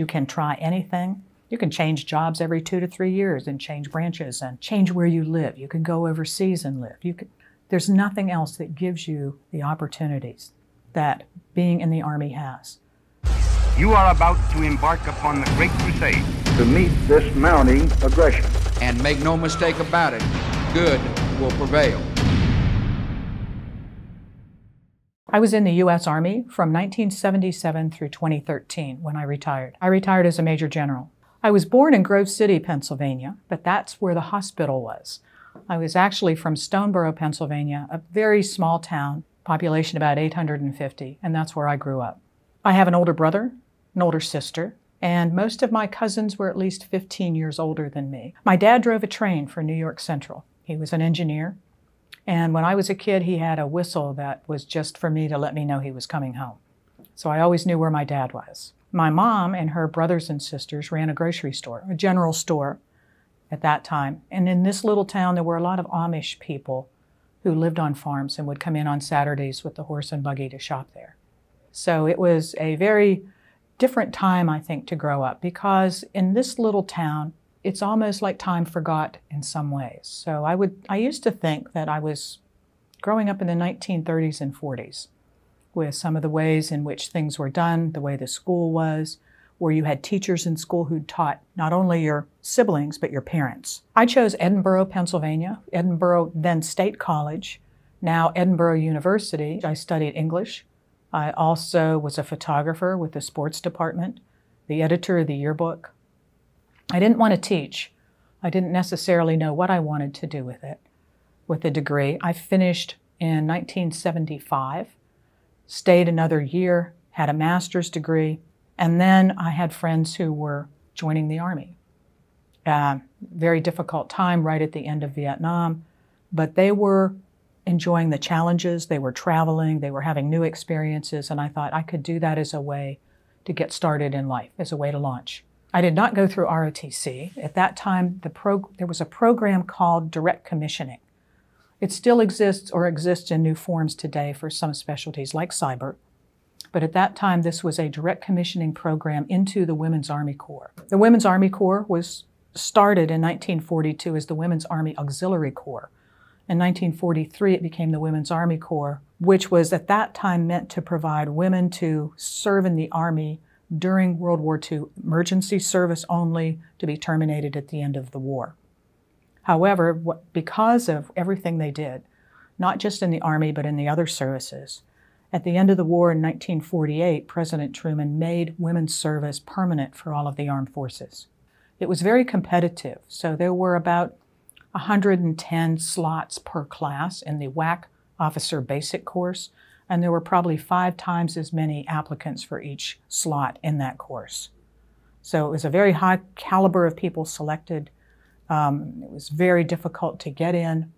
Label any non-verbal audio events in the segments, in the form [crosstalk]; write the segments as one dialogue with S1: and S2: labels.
S1: You can try anything. You can change jobs every two to three years and change branches and change where you live. You can go overseas and live. You can, there's nothing else that gives you the opportunities that being in the Army has.
S2: You are about to embark upon the Great Crusade.
S3: To meet this mounting aggression.
S4: And make no mistake about it, good will prevail.
S1: I was in the U.S. Army from 1977 through 2013 when I retired. I retired as a Major General. I was born in Grove City, Pennsylvania, but that's where the hospital was. I was actually from Stoneboro, Pennsylvania, a very small town, population about 850, and that's where I grew up. I have an older brother, an older sister, and most of my cousins were at least 15 years older than me. My dad drove a train for New York Central. He was an engineer, and when I was a kid, he had a whistle that was just for me to let me know he was coming home. So I always knew where my dad was. My mom and her brothers and sisters ran a grocery store, a general store at that time. And in this little town, there were a lot of Amish people who lived on farms and would come in on Saturdays with the horse and buggy to shop there. So it was a very different time, I think, to grow up because in this little town, it's almost like time forgot in some ways. So I would I used to think that I was growing up in the 1930s and 40s with some of the ways in which things were done, the way the school was, where you had teachers in school who taught not only your siblings but your parents. I chose Edinboro, Pennsylvania, Edinboro then State College, now Edinboro University. I studied English. I also was a photographer with the sports department, the editor of the yearbook, I didn't want to teach. I didn't necessarily know what I wanted to do with it, with the degree. I finished in 1975, stayed another year, had a master's degree, and then I had friends who were joining the Army. Uh, very difficult time right at the end of Vietnam, but they were enjoying the challenges, they were traveling, they were having new experiences, and I thought I could do that as a way to get started in life, as a way to launch. I did not go through ROTC. At that time, the there was a program called direct commissioning. It still exists or exists in new forms today for some specialties like cyber. But at that time, this was a direct commissioning program into the Women's Army Corps. The Women's Army Corps was started in 1942 as the Women's Army Auxiliary Corps. In 1943, it became the Women's Army Corps, which was at that time meant to provide women to serve in the Army during World War II, emergency service only to be terminated at the end of the war. However, what, because of everything they did, not just in the Army but in the other services, at the end of the war in 1948, President Truman made women's service permanent for all of the armed forces. It was very competitive, so there were about 110 slots per class in the WAC officer basic course, and there were probably five times as many applicants for each slot in that course. So it was a very high caliber of people selected. Um, it was very difficult to get in,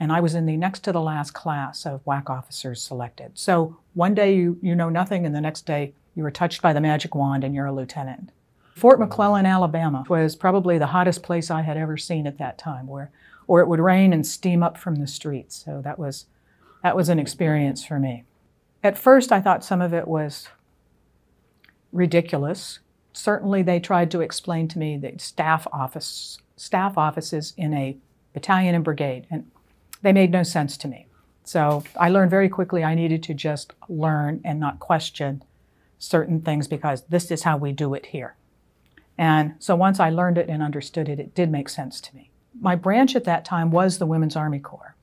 S1: and I was in the next to the last class of WAC officers selected. So one day you, you know nothing, and the next day you were touched by the magic wand and you're a lieutenant. Fort McClellan, Alabama was probably the hottest place I had ever seen at that time, where, or it would rain and steam up from the streets. So that was that was an experience for me. At first, I thought some of it was ridiculous. Certainly, they tried to explain to me the staff office, staff offices in a battalion and brigade, and they made no sense to me. So I learned very quickly I needed to just learn and not question certain things because this is how we do it here. And so once I learned it and understood it, it did make sense to me. My branch at that time was the Women's Army Corps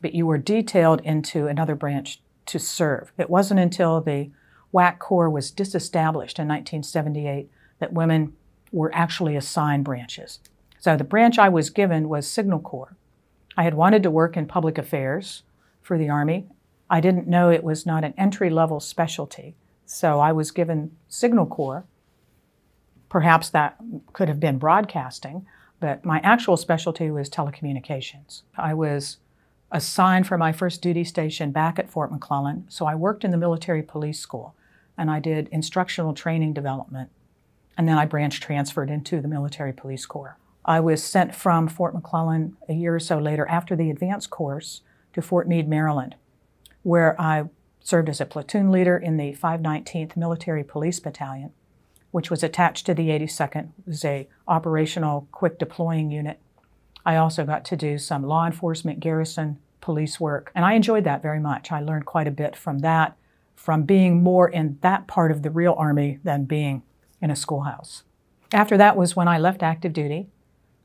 S1: but you were detailed into another branch to serve. It wasn't until the WAC Corps was disestablished in 1978 that women were actually assigned branches. So the branch I was given was Signal Corps. I had wanted to work in public affairs for the Army. I didn't know it was not an entry level specialty, so I was given Signal Corps. Perhaps that could have been broadcasting, but my actual specialty was telecommunications. I was assigned for my first duty station back at Fort McClellan. So I worked in the military police school and I did instructional training development. And then I branch transferred into the military police corps. I was sent from Fort McClellan a year or so later after the advanced course to Fort Meade, Maryland, where I served as a platoon leader in the 519th Military Police Battalion. which was attached to the 82nd. It was a operational quick deploying unit. I also got to do some law enforcement, garrison, police work, and I enjoyed that very much. I learned quite a bit from that, from being more in that part of the real Army than being in a schoolhouse. After that was when I left active duty,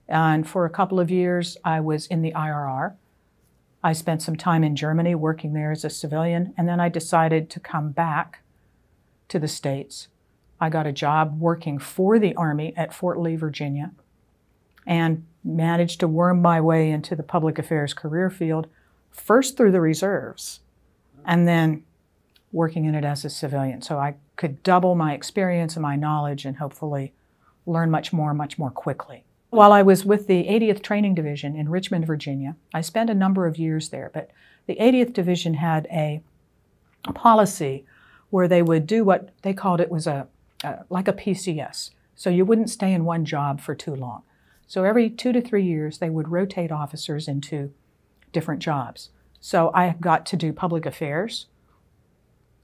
S1: and for a couple of years I was in the IRR. I spent some time in Germany working there as a civilian, and then I decided to come back to the States. I got a job working for the Army at Fort Lee, Virginia, and managed to worm my way into the public affairs career field, first through the reserves, and then working in it as a civilian. So I could double my experience and my knowledge and hopefully learn much more, much more quickly. While I was with the 80th Training Division in Richmond, Virginia, I spent a number of years there, but the 80th Division had a, policy where they would do what they called it was a, a like a PCS. So you wouldn't stay in one job for too long. So every two to three years, they would rotate officers into different jobs. So I got to do public affairs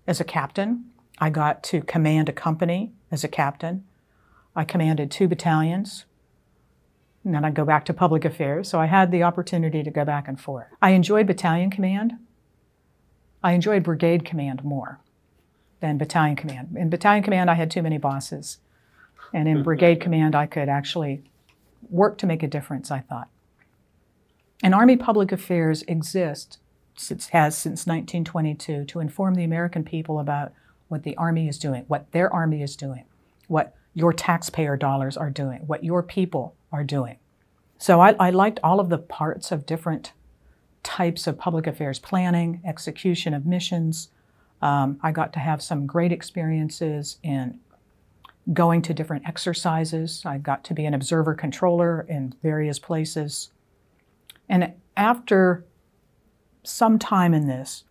S1: as a captain. I got to command a company as a captain. I commanded two battalions. And then I'd go back to public affairs. So I had the opportunity to go back and forth. I enjoyed battalion command. I enjoyed brigade command more than battalion command. In battalion command, I had too many bosses. And in brigade command, I could actually work to make a difference, I thought. And Army Public Affairs exists, has since 1922, to inform the American people about what the Army is doing, what their Army is doing, what your taxpayer dollars are doing, what your people are doing. So I, I liked all of the parts of different types of public affairs planning, execution of missions. Um, I got to have some great experiences in going to different exercises. I got to be an observer controller in various places. And after some time in this,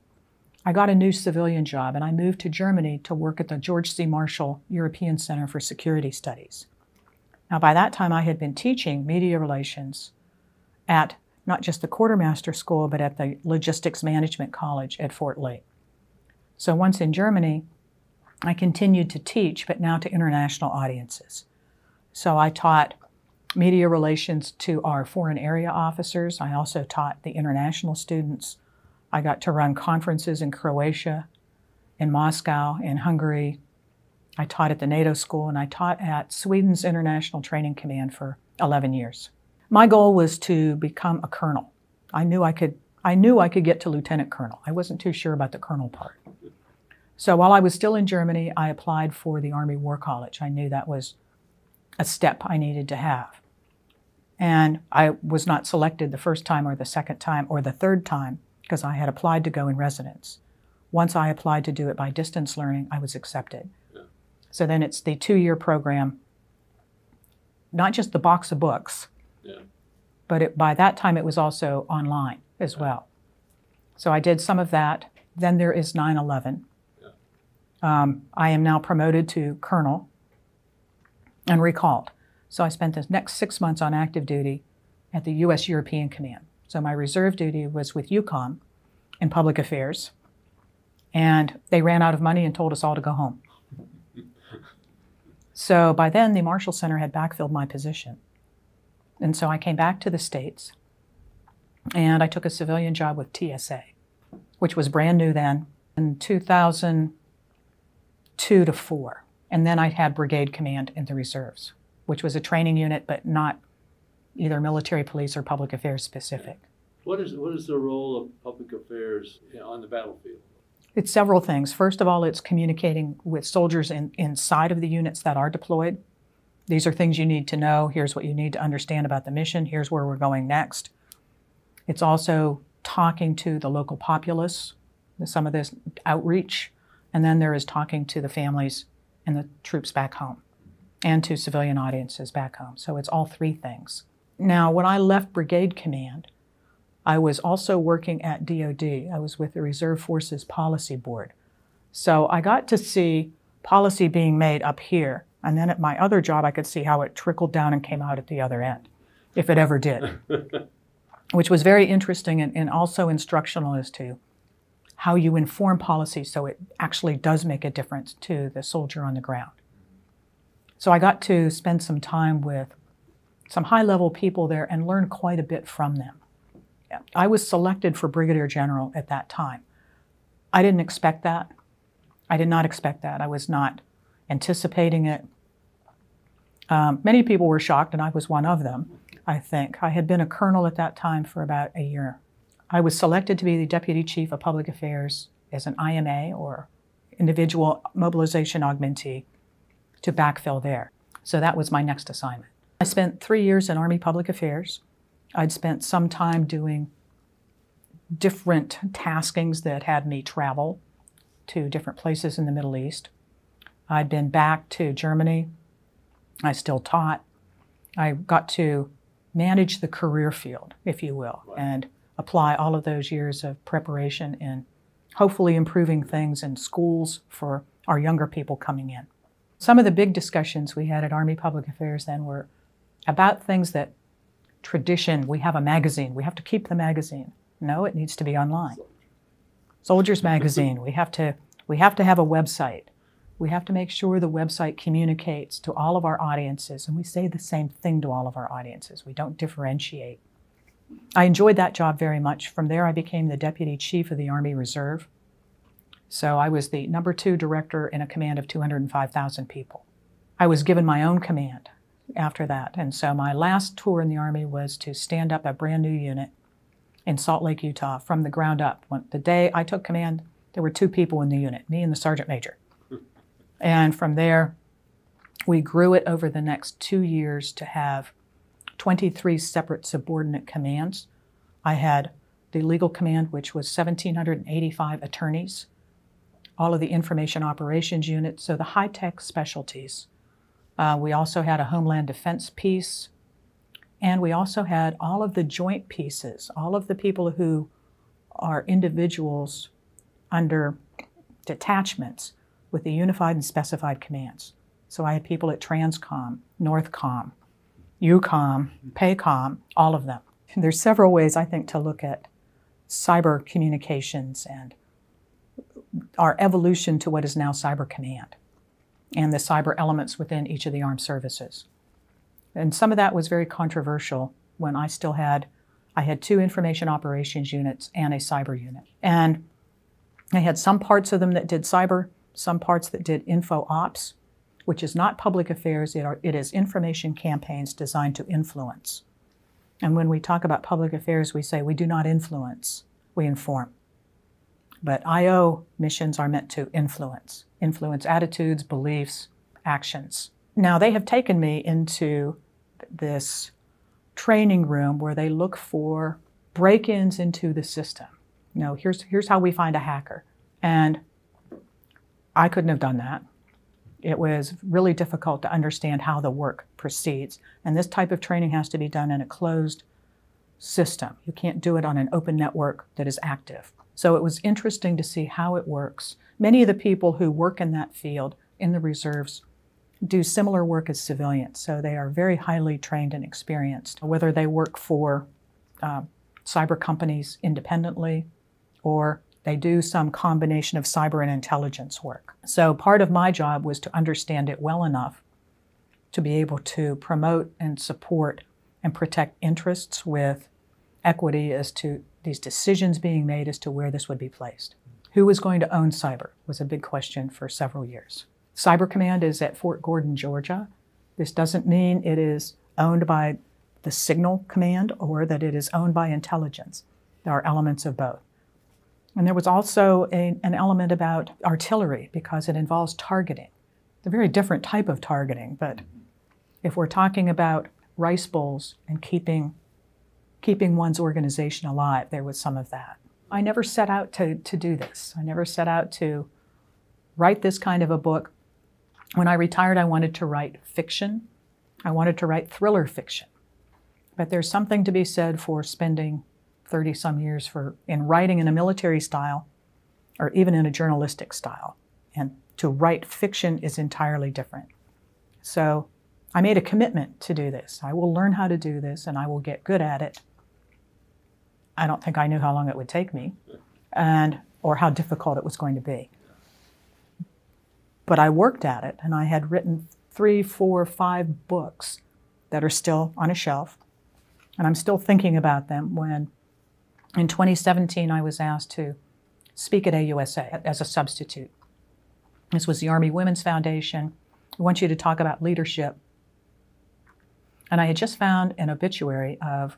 S1: I got a new civilian job and I moved to Germany to work at the George C. Marshall European Center for Security Studies. Now, by that time, I had been teaching media relations at not just the quartermaster school, but at the Logistics Management College at Fort Lee. So once in Germany, I continued to teach, but now to international audiences. So I taught media relations to our foreign area officers. I also taught the international students. I got to run conferences in Croatia, in Moscow, in Hungary. I taught at the NATO school and I taught at Sweden's International Training Command for 11 years. My goal was to become a colonel. I knew I could I knew I could get to lieutenant colonel. I wasn't too sure about the colonel part. So while I was still in Germany, I applied for the Army War College. I knew that was a step I needed to have. And I was not selected the first time or the second time or the third time because I had applied to go in residence. Once I applied to do it by distance learning, I was accepted. Yeah. So then it's the two year program, not just the box of books, yeah. but it, by that time it was also online as yeah. well. So I did some of that. Then there is 9 11. Um, I am now promoted to colonel and recalled. So I spent the next six months on active duty at the U.S. European Command. So my reserve duty was with EUCOM in public affairs, and they ran out of money and told us all to go home. So by then, the Marshall Center had backfilled my position. And so I came back to the States, and I took a civilian job with TSA, which was brand new then. In 2000, two to four. And then I had brigade command in the reserves, which was a training unit, but not either military police or public affairs specific.
S5: What is, what is the role of public affairs on the battlefield?
S1: It's several things. First of all, it's communicating with soldiers in, inside of the units that are deployed. These are things you need to know. Here's what you need to understand about the mission. Here's where we're going next. It's also talking to the local populace, some of this outreach and then there is talking to the families and the troops back home and to civilian audiences back home. So it's all three things. Now, when I left Brigade Command, I was also working at DoD. I was with the Reserve Forces Policy Board. So I got to see policy being made up here. And then at my other job, I could see how it trickled down and came out at the other end, if it ever did, [laughs] which was very interesting and, and also instructional as to how you inform policy so it actually does make a difference to the soldier on the ground. So I got to spend some time with some high level people there and learn quite a bit from them. I was selected for Brigadier General at that time. I didn't expect that. I did not expect that. I was not anticipating it. Um, many people were shocked, and I was one of them, I think. I had been a colonel at that time for about a year. I was selected to be the Deputy Chief of Public Affairs as an IMA or individual mobilization augmentee to backfill there. So that was my next assignment. I spent three years in Army Public Affairs. I'd spent some time doing different taskings that had me travel to different places in the Middle East. I'd been back to Germany. I still taught. I got to manage the career field, if you will, and apply all of those years of preparation in hopefully improving things in schools for our younger people coming in. Some of the big discussions we had at Army Public Affairs then were about things that tradition, we have a magazine, we have to keep the magazine. No, it needs to be online. Soldiers Magazine, we have to we have to have a website. We have to make sure the website communicates to all of our audiences and we say the same thing to all of our audiences. We don't differentiate. I enjoyed that job very much. From there I became the deputy chief of the Army Reserve. So I was the number 2 director in a command of 205,000 people. I was given my own command after that. And so my last tour in the Army was to stand up a brand new unit in Salt Lake, Utah from the ground up. When, the day I took command, there were two people in the unit, me and the sergeant major. Hmm. And from there, we grew it over the next two years to have 23 separate subordinate commands. I had the legal command, which was 1,785 attorneys, all of the information operations units, so the high tech specialties uh, we also had a Homeland Defense piece, and we also had all of the joint pieces, all of the people who are individuals under detachments with the unified and specified commands. So I had people at Transcom, Northcom, EUCOM, PACOM, all of them. There's several ways I think to look at cyber communications and our evolution to what is now Cyber Command and the cyber elements within each of the armed services. And some of that was very controversial when I still had I had two information operations units and a cyber unit. And I had some parts of them that did cyber, some parts that did info ops, which is not public affairs, it, are, it is information campaigns designed to influence. And when we talk about public affairs, we say we do not influence, we inform. But IO missions are meant to influence, influence attitudes, beliefs, actions. Now, they have taken me into this training room where they look for break ins into the system. You know, here's, here's how we find a hacker. And I couldn't have done that. It was really difficult to understand how the work proceeds. And this type of training has to be done in a closed system. You can't do it on an open network that is active. So it was interesting to see how it works. Many of the people who work in that field in the reserves do similar work as civilians, so they are very highly trained and experienced, whether they work for uh, cyber companies independently or they do some combination of cyber and intelligence work. So part of my job was to understand it well enough to be able to promote and support and protect interests with equity as to these decisions being made as to where this would be placed. Who was going to own cyber was a big question for several years. Cyber Command is at Fort Gordon, Georgia. This doesn't mean it is owned by the Signal Command or that it is owned by intelligence. There are elements of both. And there was also a, an element about artillery because it involves targeting. It's a very different type of targeting, but if we're talking about rice bowls and keeping keeping one's organization alive. There was some of that. I never set out to, to do this. I never set out to write this kind of a book. When I retired, I wanted to write fiction. I wanted to write thriller fiction. But there's something to be said for spending 30 some years for in writing in a military style or even in a journalistic style. And to write fiction is entirely different. So I made a commitment to do this. I will learn how to do this and I will get good at it. I don't think I knew how long it would take me and or how difficult it was going to be. But I worked at it and I had written three, four, five books that are still on a shelf, and I'm still thinking about them when in 2017 I was asked to speak at AUSA as a substitute. This was the Army Women's Foundation. We want you to talk about leadership. And I had just found an obituary of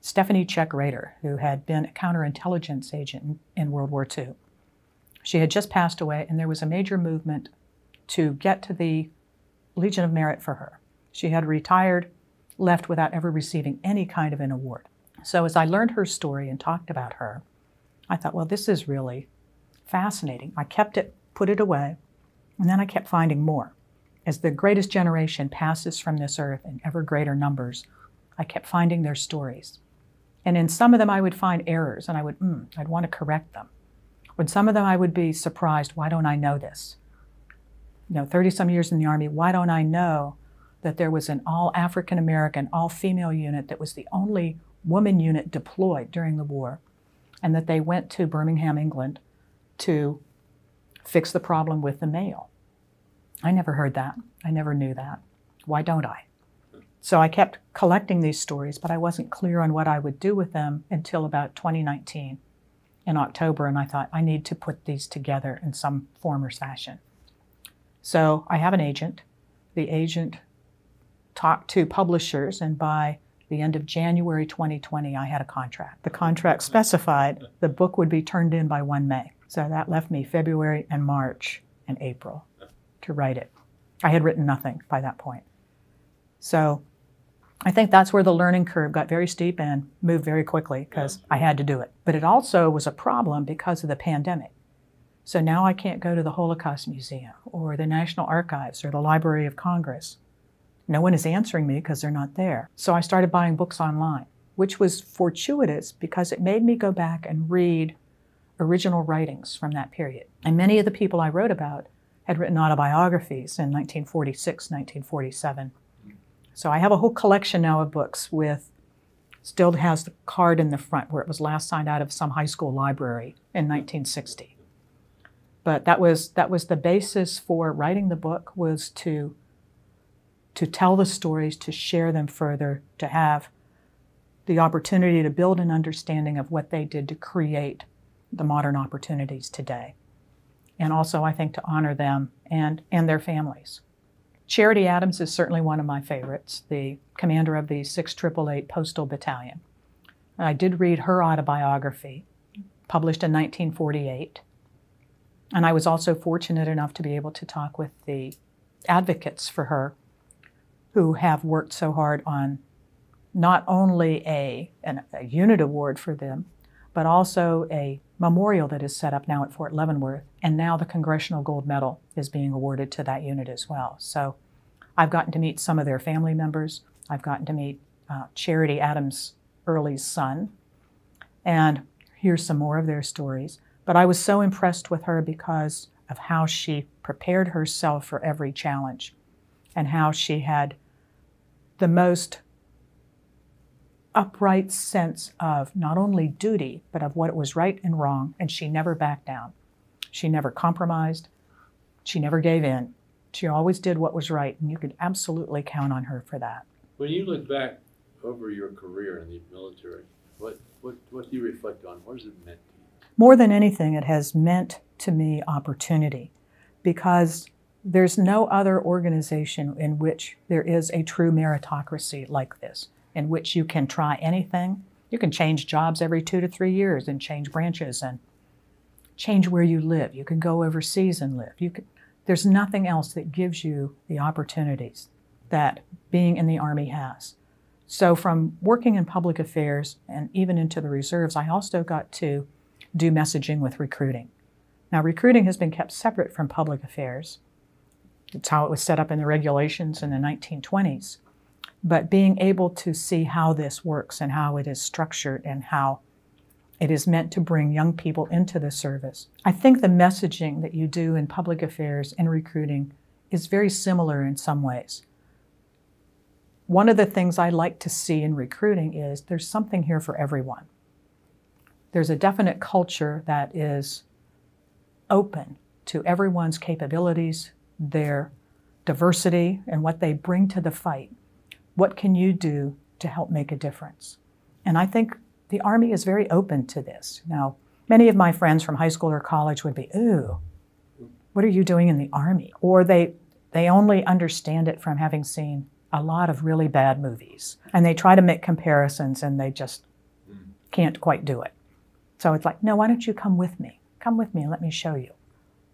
S1: Stephanie Czech Rader, who had been a counterintelligence agent in World War II. She had just passed away, and there was a major movement to get to the Legion of Merit for her. She had retired, left without ever receiving any kind of an award. So as I learned her story and talked about her, I thought, well, this is really fascinating. I kept it, put it away, and then I kept finding more. As the greatest generation passes from this earth in ever greater numbers, I kept finding their stories. And in some of them, I would find errors, and I would, mm, I'd want to correct them. When some of them, I would be surprised, why don't I know this? You know, 30 some years in the Army, why don't I know that there was an all African American, all female unit that was the only woman unit deployed during the war, and that they went to Birmingham, England to fix the problem with the mail. I never heard that. I never knew that. Why don't I? So I kept collecting these stories, but I wasn't clear on what I would do with them until about 2019 in October, and I thought I need to put these together in some form or fashion. So I have an agent. The agent talked to publishers, and by the end of January 2020, I had a contract. The contract specified the book would be turned in by 1 May. So that left me February and March and April to write it. I had written nothing by that point. So I think that's where the learning curve got very steep and moved very quickly because I had to do it. But it also was a problem because of the pandemic. So now I can't go to the Holocaust Museum or the National Archives or the Library of Congress no one is answering me because they're not there. So I started buying books online, which was fortuitous because it made me go back and read original writings from that period. And many of the people I wrote about had written autobiographies in 1946, 1947. So I have a whole collection now of books with still has the card in the front where it was last signed out of some high school library in 1960. But that was that was the basis for writing the book was to to tell the stories, to share them further, to have the opportunity to build an understanding of what they did to create the modern opportunities today. And also, I think, to honor them and, and their families. Charity Adams is certainly one of my favorites, the commander of the 6888 Postal Battalion. I did read her autobiography, published in 1948. And I was also fortunate enough to be able to talk with the advocates for her who have worked so hard on not only a, an, a unit award for them, but also a memorial that is set up now at Fort Leavenworth. And now the Congressional Gold Medal is being awarded to that unit as well. So I've gotten to meet some of their family members. I've gotten to meet uh, Charity Adams Earley's son and hear some more of their stories. But I was so impressed with her because of how she prepared herself for every challenge and how she had the most upright sense of not only duty, but of what was right and wrong, and she never backed down. She never compromised. She never gave in. She always did what was right, and you could absolutely count on her for that.
S5: When you look back over your career in the military, what, what, what do you reflect on? What has it meant to you?
S1: More than anything, it has meant to me opportunity because there's no other organization in which there is a true meritocracy like this, in which you can try anything. You can change jobs every two to three years and change branches and change where you live. You can go overseas and live. You can, there's nothing else that gives you the opportunities that being in the Army has. So, from working in public affairs and even into the reserves, I also got to do messaging with recruiting. Now, recruiting has been kept separate from public affairs it's how it was set up in the regulations in the 1920s. But being able to see how this works and how it is structured and how it is meant to bring young people into the service. I think the messaging that you do in public affairs and recruiting is very similar in some ways. One of the things I like to see in recruiting is there's something here for everyone. There's a definite culture that is open to everyone's capabilities, their diversity and what they bring to the fight. What can you do to help make a difference? And I think the Army is very open to this. Now, many of my friends from high school or college would be, ooh, what are you doing in the Army? Or they, they only understand it from having seen a lot of really bad movies. And they try to make comparisons and they just can't quite do it. So it's like, no, why don't you come with me? Come with me and let me show you.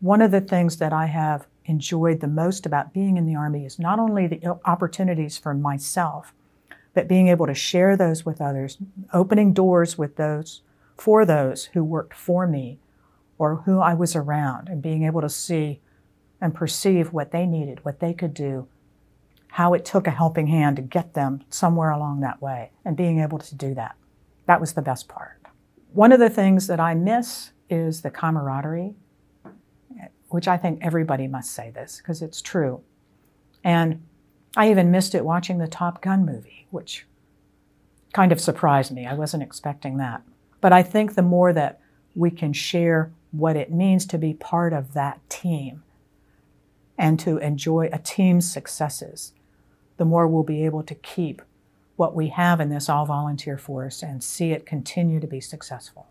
S1: One of the things that I have enjoyed the most about being in the Army is not only the opportunities for myself, but being able to share those with others, opening doors with those for those who worked for me or who I was around, and being able to see and perceive what they needed, what they could do, how it took a helping hand to get them somewhere along that way, and being able to do that. That was the best part. One of the things that I miss is the camaraderie, which I think everybody must say this because it's true. And I even missed it watching the Top Gun movie, which kind of surprised me. I wasn't expecting that. But I think the more that we can share what it means to be part of that team and to enjoy a team's successes, the more we'll be able to keep what we have in this all volunteer force and see it continue to be successful.